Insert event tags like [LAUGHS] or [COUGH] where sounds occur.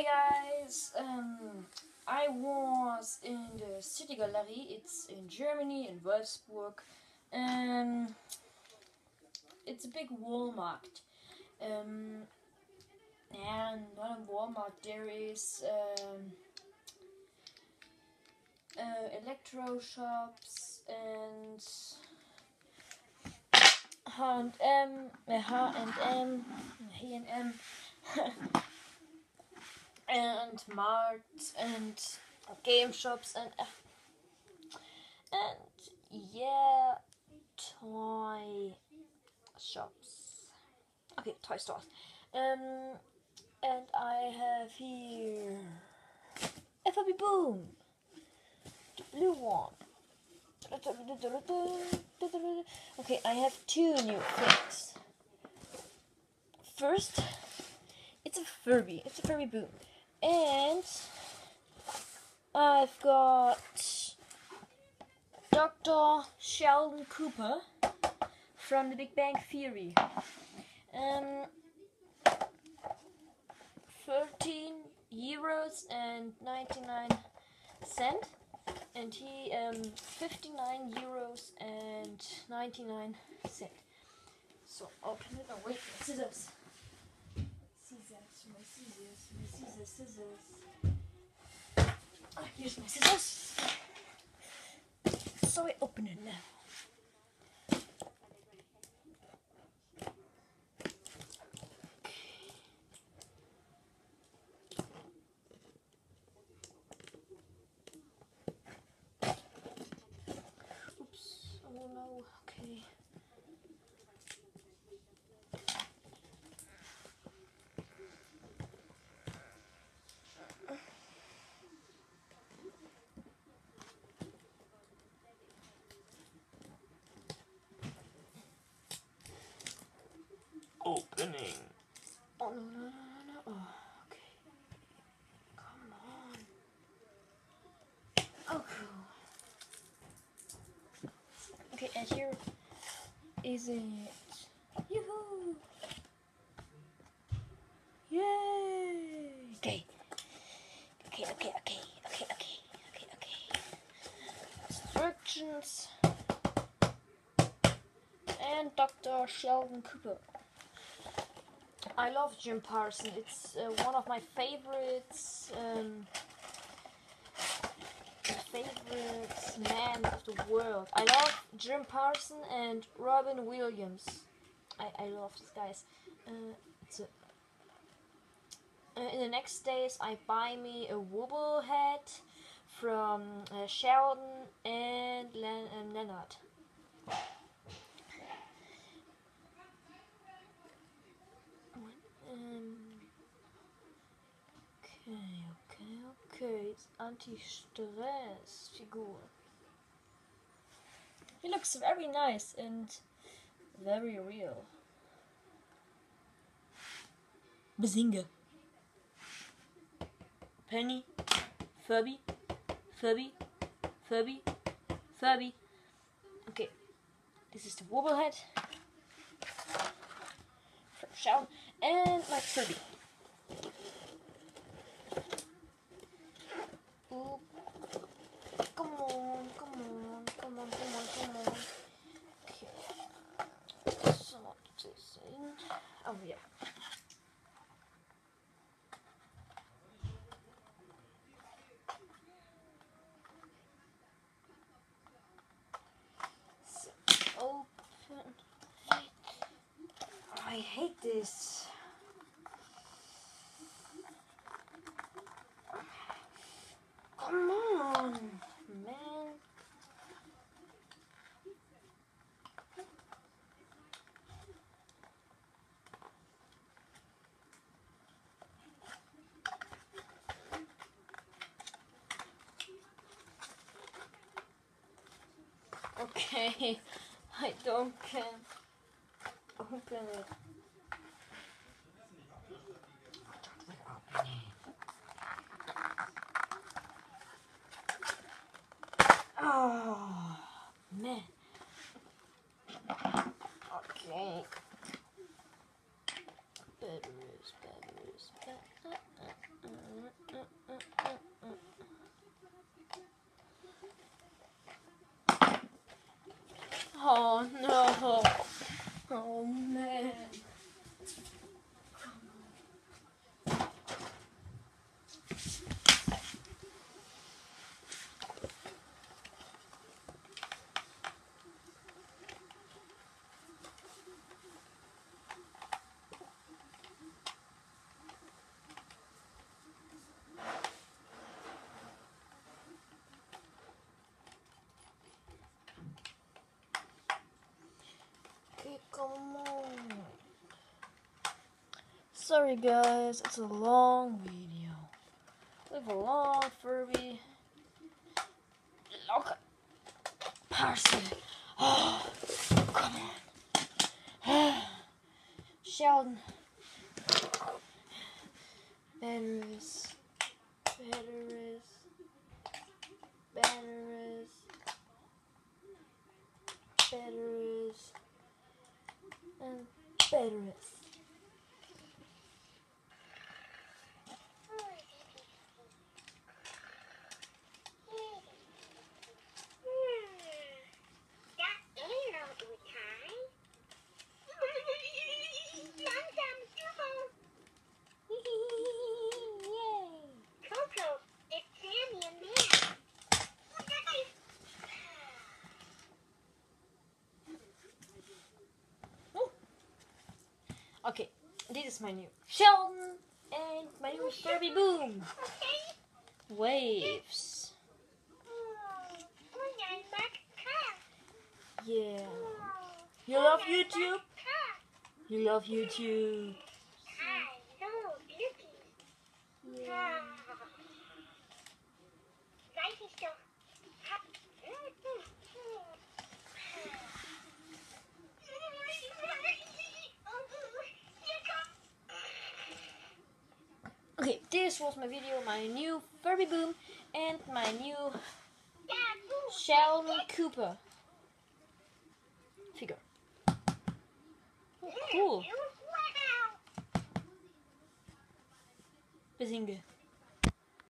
Hey guys, um, I was in the City Gallery. It's in Germany, in Wolfsburg. Um, it's a big Walmart. Um, and not a Walmart. There is um, uh, electro shops and H&M, H&M, H&M. And marts and game shops and uh, and yeah toy shops. Okay toy stores. Um and i have here FLB boom the blue one. Okay i have two new things. First it's a furby. It's a furby boom and I've got Dr. Sheldon Cooper from The Big Bang Theory. Um, 13 euros and 99 cent and he um 59 euros and 99 cent so open it away scissors scissors my scissors my scissors scissors ah, here's my scissors so I open it now. Oh. Okay. Opening. Oh no no no no no. Oh, okay. Come on. Oh cool. Okay, and here is it. Yoo-hoo! Yay! Okay. Okay, okay, okay, okay, okay, okay, okay. Instructions. And Dr. Sheldon Cooper. I love Jim Parsons. It's uh, one of my favorites. Um, favorite man of the world. I love Jim Parson and Robin Williams. I, I love these guys. Uh, a, uh, in the next days, I buy me a wobble hat from uh, Sheldon and Len- um, Leonard. Um, okay, okay, okay. It's anti-stress Figur. He looks very nice and very real. Bazinga. Penny. Furby. Furby. Furby. Furby. Okay. This is the wobblehead. Shaun. And my Furby. Oop. Come on, come on, come on, come on, come on. Okay. Slot this in. Oh yeah. So, open. I hate this. Come on, man. Okay, [LAUGHS] I don't can open it. Oh man. Okay. Batteries, batteries, ba- uh, uh, uh, Oh no. Oh man. Okay, come on. Sorry guys, it's a long video. With a long Furby. Look. Person. [GASPS] Oh, come on. [SIGHS] Sheldon. Batteries. Batteries. Batteries. And batteries. Okay, this is my new Sheldon and my new Furby Boom. Waves. Yeah. You love YouTube? You love YouTube. Yeah. Okay, this was my video, my new Furby Boom and my new Sheldon Cooper figure. Oh, cool. Bazinga.